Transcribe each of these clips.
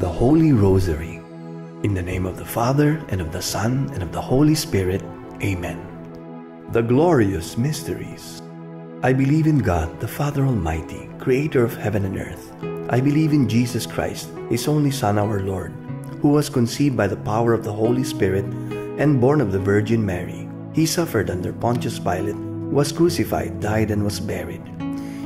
the Holy Rosary. In the name of the Father, and of the Son, and of the Holy Spirit. Amen. The Glorious Mysteries. I believe in God, the Father Almighty, creator of heaven and earth. I believe in Jesus Christ, his only Son, our Lord, who was conceived by the power of the Holy Spirit and born of the Virgin Mary. He suffered under Pontius Pilate, was crucified, died, and was buried.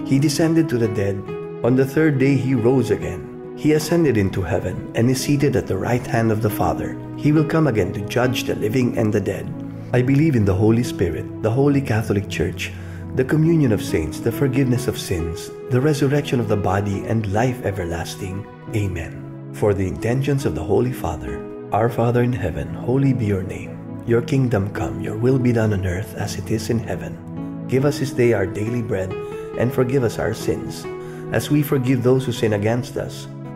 He descended to the dead. On the third day he rose again. He ascended into heaven and is seated at the right hand of the Father. He will come again to judge the living and the dead. I believe in the Holy Spirit, the Holy Catholic Church, the communion of saints, the forgiveness of sins, the resurrection of the body, and life everlasting. Amen. For the intentions of the Holy Father, Our Father in heaven, holy be your name. Your kingdom come, your will be done on earth as it is in heaven. Give us this day our daily bread, and forgive us our sins, as we forgive those who sin against us.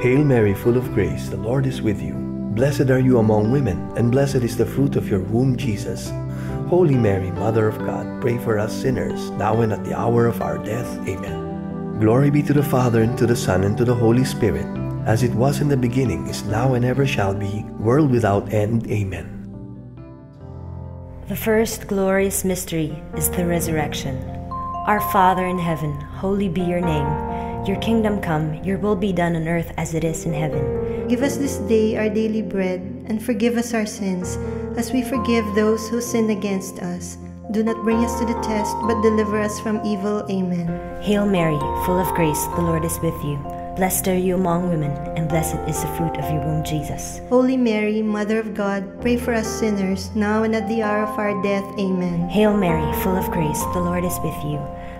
Hail Mary, full of grace, the Lord is with you. Blessed are you among women, and blessed is the fruit of your womb, Jesus. Holy Mary, Mother of God, pray for us sinners, now and at the hour of our death. Amen. Glory be to the Father, and to the Son, and to the Holy Spirit, as it was in the beginning, is now, and ever shall be, world without end. Amen. The first glorious mystery is the resurrection. Our Father in heaven, holy be your name. Your kingdom come, your will be done on earth as it is in heaven. Give us this day our daily bread, and forgive us our sins, as we forgive those who sin against us. Do not bring us to the test, but deliver us from evil. Amen. Hail Mary, full of grace, the Lord is with you. Blessed are you among women, and blessed is the fruit of your womb, Jesus. Holy Mary, Mother of God, pray for us sinners, now and at the hour of our death. Amen. Hail Mary, full of grace, the Lord is with you.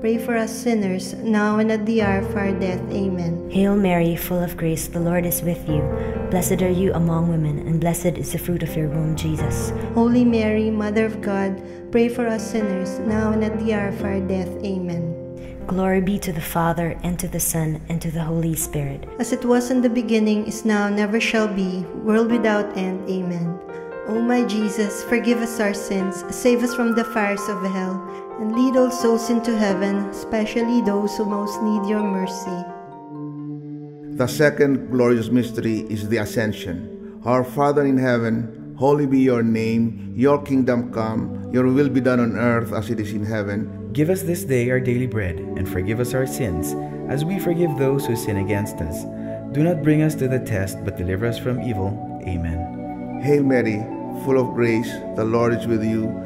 pray for us sinners, now and at the hour of our death. Amen. Hail Mary, full of grace, the Lord is with you. Blessed are you among women, and blessed is the fruit of your womb, Jesus. Holy Mary, Mother of God, pray for us sinners, now and at the hour of our death. Amen. Glory be to the Father, and to the Son, and to the Holy Spirit. As it was in the beginning, is now, never shall be, world without end. Amen. O my Jesus, forgive us our sins, save us from the fires of hell, and lead all souls into heaven, especially those who most need your mercy. The second glorious mystery is the Ascension. Our Father in heaven, holy be your name, your kingdom come, your will be done on earth as it is in heaven. Give us this day our daily bread, and forgive us our sins, as we forgive those who sin against us. Do not bring us to the test, but deliver us from evil. Amen. Hail Mary, full of grace, the Lord is with you.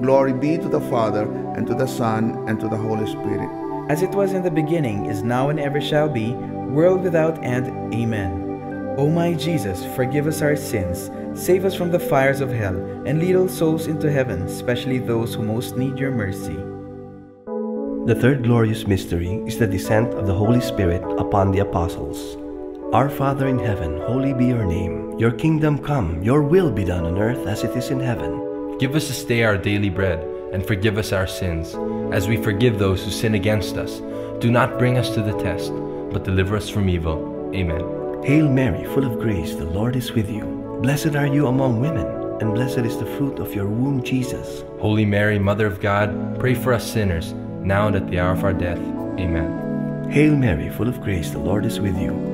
Glory be to the Father, and to the Son, and to the Holy Spirit. As it was in the beginning, is now, and ever shall be, world without end. Amen. O my Jesus, forgive us our sins, save us from the fires of hell, and lead all souls into heaven, especially those who most need your mercy. The third glorious mystery is the descent of the Holy Spirit upon the apostles. Our Father in heaven, holy be your name. Your kingdom come, your will be done on earth as it is in heaven. Give us this day our daily bread, and forgive us our sins, as we forgive those who sin against us. Do not bring us to the test, but deliver us from evil. Amen. Hail Mary, full of grace, the Lord is with you. Blessed are you among women, and blessed is the fruit of your womb, Jesus. Holy Mary, Mother of God, pray for us sinners, now and at the hour of our death. Amen. Hail Mary, full of grace, the Lord is with you.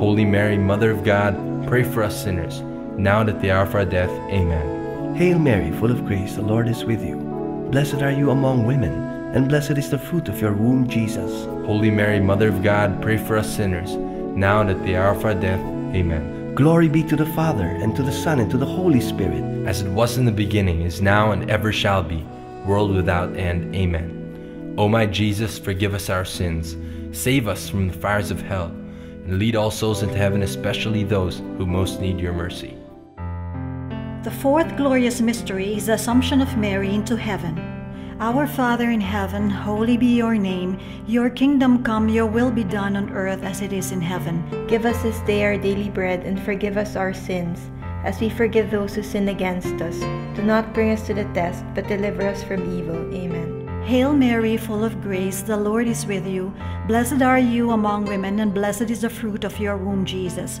Holy Mary, Mother of God, pray for us sinners, now and at the hour of our death. Amen. Hail Mary, full of grace, the Lord is with you. Blessed are you among women, and blessed is the fruit of your womb, Jesus. Holy Mary, Mother of God, pray for us sinners, now and at the hour of our death. Amen. Glory be to the Father, and to the Son, and to the Holy Spirit. As it was in the beginning, is now, and ever shall be, world without end. Amen. O my Jesus, forgive us our sins, save us from the fires of hell, and lead all souls into heaven, especially those who most need your mercy. The fourth glorious mystery is the Assumption of Mary into heaven. Our Father in heaven, holy be your name. Your kingdom come, your will be done on earth as it is in heaven. Give us this day our daily bread, and forgive us our sins, as we forgive those who sin against us. Do not bring us to the test, but deliver us from evil. Amen. Hail Mary, full of grace, the Lord is with you. Blessed are you among women, and blessed is the fruit of your womb, Jesus.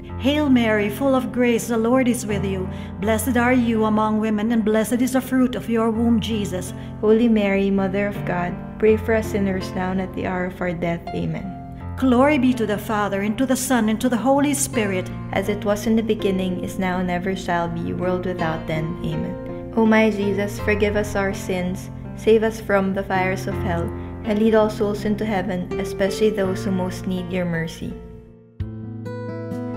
Hail Mary, full of grace, the Lord is with you. Blessed are you among women, and blessed is the fruit of your womb, Jesus. Holy Mary, Mother of God, pray for us sinners, now and at the hour of our death. Amen. Glory be to the Father, and to the Son, and to the Holy Spirit, as it was in the beginning, is now, and ever shall be, world without end. Amen. O my Jesus, forgive us our sins, save us from the fires of hell, and lead all souls into heaven, especially those who most need your mercy.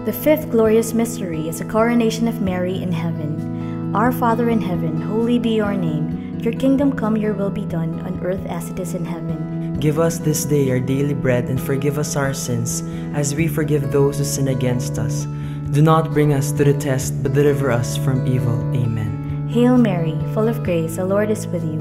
The fifth glorious mystery is the coronation of Mary in heaven. Our Father in heaven, holy be your name. Your kingdom come, your will be done, on earth as it is in heaven. Give us this day our daily bread, and forgive us our sins, as we forgive those who sin against us. Do not bring us to the test, but deliver us from evil. Amen. Hail Mary, full of grace, the Lord is with you.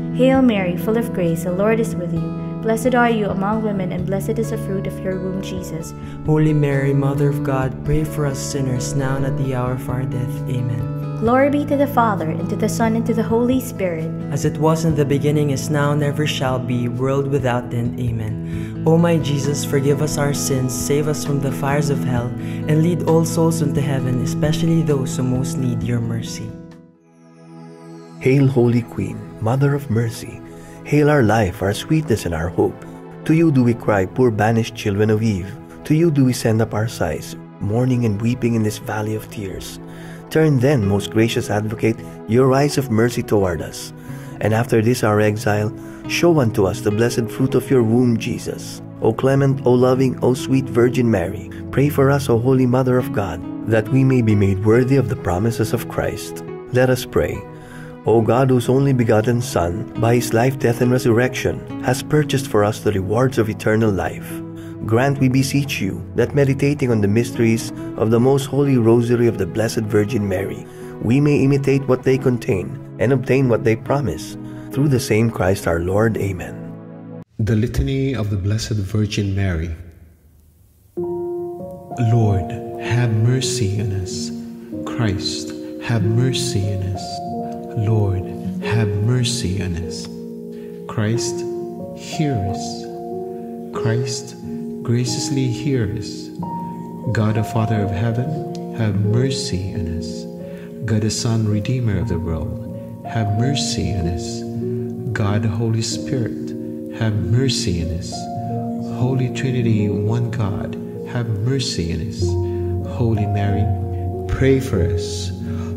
Hail Mary, full of grace, the Lord is with you. Blessed are you among women, and blessed is the fruit of your womb, Jesus. Holy Mary, Mother of God, pray for us sinners, now and at the hour of our death. Amen. Glory be to the Father, and to the Son, and to the Holy Spirit. As it was in the beginning, is now, and ever shall be, world without end. Amen. O my Jesus, forgive us our sins, save us from the fires of hell, and lead all souls into heaven, especially those who most need your mercy. Hail, Holy Queen, Mother of Mercy. Hail our life, our sweetness, and our hope. To you do we cry, poor banished children of Eve. To you do we send up our sighs, mourning and weeping in this valley of tears. Turn then, most gracious advocate, your eyes of mercy toward us, And after this our exile, show unto us the blessed fruit of your womb, Jesus. O clement, O loving, O sweet Virgin Mary, pray for us, O Holy Mother of God, that we may be made worthy of the promises of Christ. Let us pray. O God, whose only begotten Son, by his life, death, and resurrection, has purchased for us the rewards of eternal life, grant, we beseech you, that meditating on the mysteries of the most holy rosary of the Blessed Virgin Mary, we may imitate what they contain and obtain what they promise. Through the same Christ our Lord. Amen. The Litany of the Blessed Virgin Mary. Lord, have mercy on us. Christ, have mercy on us. Lord, have mercy on us. Christ, hear us. Christ, graciously hear us. God the Father of heaven, have mercy on us. God the Son, Redeemer of the world, have mercy on us. God the Holy Spirit, have mercy on us. Holy Trinity, one God, have mercy on us. Holy Mary, pray for us.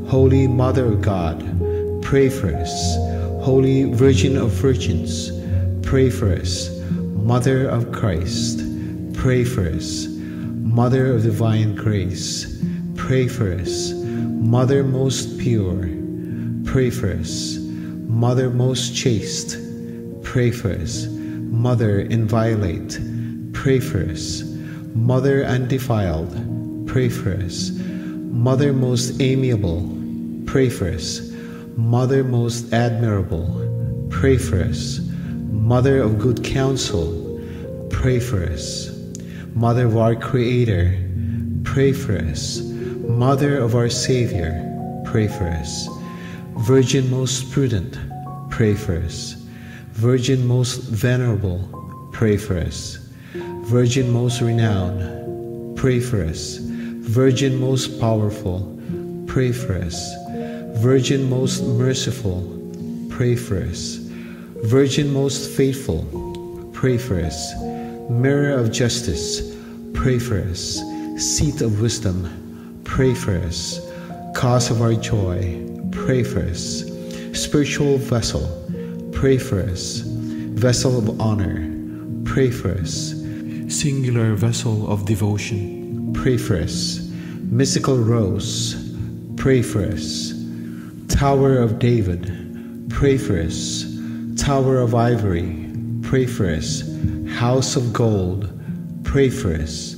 Holy Mother of God, pray for us. Holy Virgin of Virgins, pray for us. Mother of Christ, pray for us. Mother of Divine Grace, pray for us. Mother most pure, pray for us. Mother most chaste, pray for us. Mother inviolate, pray for us. Mother undefiled, pray for us. Mother most amiable, pray for us. Mother most admirable, pray for us. Mother of good counsel, pray for us. Mother of our Creator, pray for us. Mother of our Savior, pray for us. Virgin most prudent, pray for us. Virgin most venerable, pray for us. Virgin most renowned, pray for us. Virgin most powerful, pray for us. Virgin most merciful, pray for us. Virgin most faithful, pray for us. Mirror of justice, pray for us. Seat of wisdom, pray for us. Cause of our joy, pray for us. Spiritual vessel, pray for us. Vessel of honor, pray for us. Singular vessel of devotion, pray for us. Mystical rose, pray for us. Tower of David, pray for us. Tower of Ivory, pray for us. House of Gold, pray for us.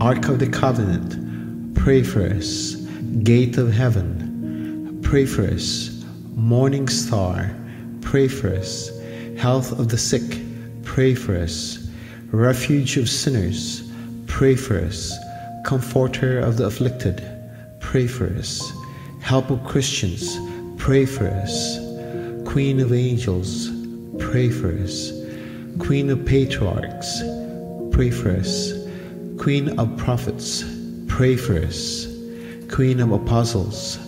Ark of the Covenant, pray for us. Gate of Heaven, pray for us. Morning Star, pray for us. Health of the sick, pray for us. Refuge of sinners, pray for us. Comforter of the afflicted, pray for us. Help of Christians, pray for us. Queen of angels, pray for us. Queen of patriarchs, pray for us. Queen of prophets, pray for us. Queen of apostles,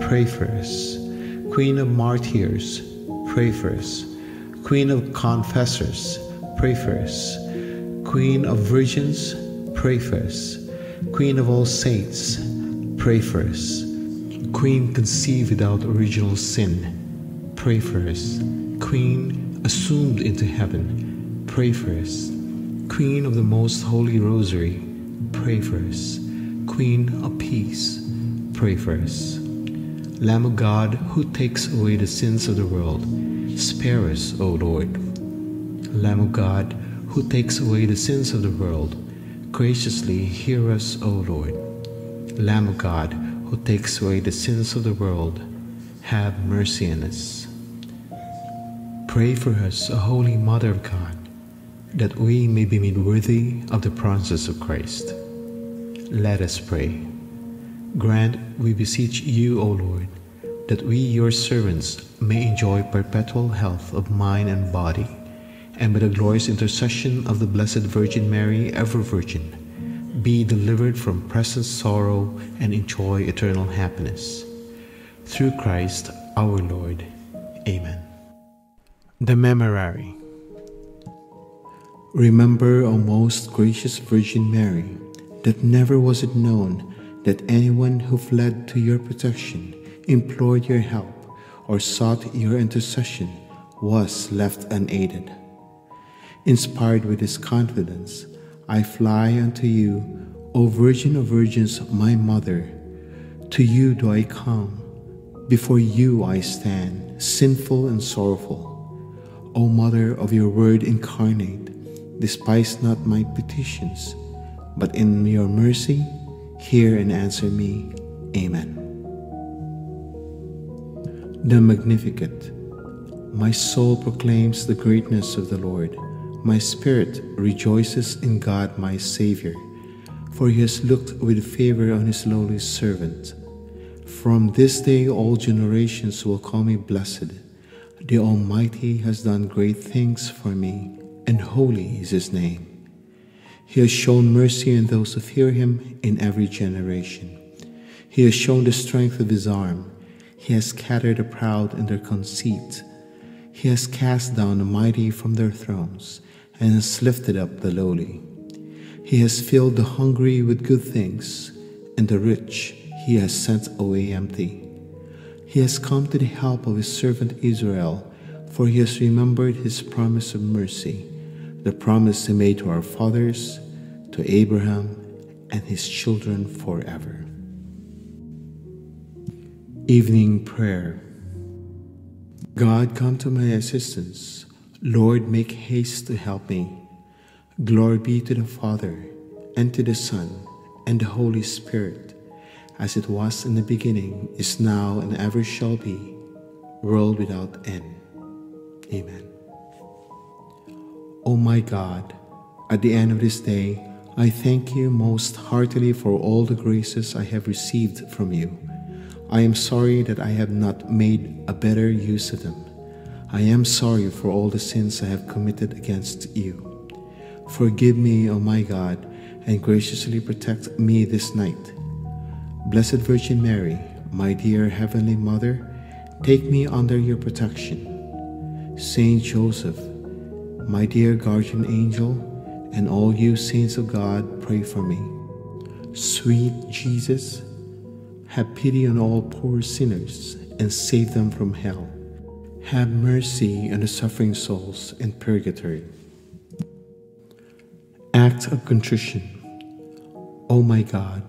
pray for us. Queen of martyrs, pray for us. Queen of confessors, pray for us. Queen of virgins, pray for us. Queen of all saints, pray for us. Queen conceived without original sin, pray for us. Queen assumed into heaven, pray for us. Queen of the most holy rosary, pray for us. Queen of peace, pray for us. Lamb of God, who takes away the sins of the world, spare us, O Lord. Lamb of God, who takes away the sins of the world, graciously hear us, O Lord. Lamb of God, who takes away the sins of the world, have mercy on us. Pray for us, O Holy Mother of God, that we may be made worthy of the promises of Christ. Let us pray. Grant, we beseech you, O Lord, that we, your servants, may enjoy perpetual health of mind and body, and by the glorious intercession of the Blessed Virgin Mary, ever Virgin, be delivered from present sorrow and enjoy eternal happiness. Through Christ our Lord. Amen. The Memorare Remember, O most gracious Virgin Mary, that never was it known that anyone who fled to your protection, implored your help, or sought your intercession was left unaided. Inspired with this confidence, I fly unto you, O Virgin of Virgins, my Mother. To you do I come, before you I stand, sinful and sorrowful. O Mother of your Word incarnate, despise not my petitions, but in your mercy hear and answer me. Amen. The Magnificat. My soul proclaims the greatness of the Lord. My spirit rejoices in God my Savior, for he has looked with favor on his lowly servant. From this day all generations will call me blessed. The Almighty has done great things for me, and holy is his name. He has shown mercy on those who fear him in every generation. He has shown the strength of his arm. He has scattered the proud in their conceit. He has cast down the mighty from their thrones and has lifted up the lowly. He has filled the hungry with good things, and the rich he has sent away empty. He has come to the help of his servant Israel, for he has remembered his promise of mercy, the promise he made to our fathers, to Abraham and his children forever. Evening Prayer God, come to my assistance. Lord, make haste to help me. Glory be to the Father, and to the Son, and the Holy Spirit, as it was in the beginning, is now, and ever shall be, world without end. Amen. O my God, at the end of this day, I thank you most heartily for all the graces I have received from you I am sorry that I have not made a better use of them. I am sorry for all the sins I have committed against you. Forgive me, O my God, and graciously protect me this night. Blessed Virgin Mary, my dear Heavenly Mother, take me under your protection. Saint Joseph, my dear guardian angel, and all you saints of God, pray for me. Sweet Jesus, have pity on all poor sinners and save them from hell. Have mercy on the suffering souls in purgatory. Act of contrition. O oh my God,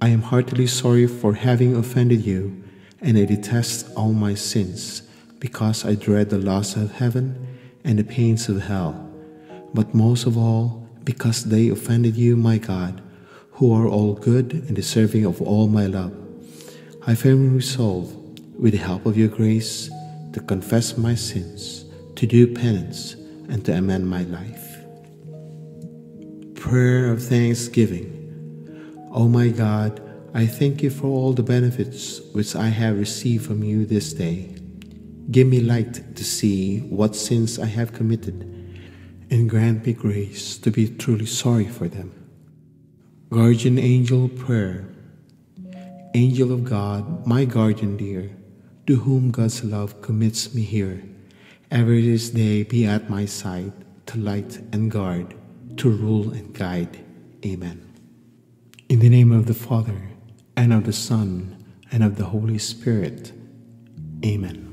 I am heartily sorry for having offended you, and I detest all my sins, because I dread the loss of heaven and the pains of hell, but most of all, because they offended you, my God, who are all good and deserving of all my love. I firmly resolve, with the help of your grace, to confess my sins, to do penance, and to amend my life. Prayer of Thanksgiving. O oh my God, I thank you for all the benefits which I have received from you this day. Give me light to see what sins I have committed, and grant me grace to be truly sorry for them. Guardian Angel Prayer Angel of God, my guardian dear, to whom God's love commits me here, ever this day be at my side, to light and guard, to rule and guide. Amen. In the name of the Father, and of the Son, and of the Holy Spirit. Amen.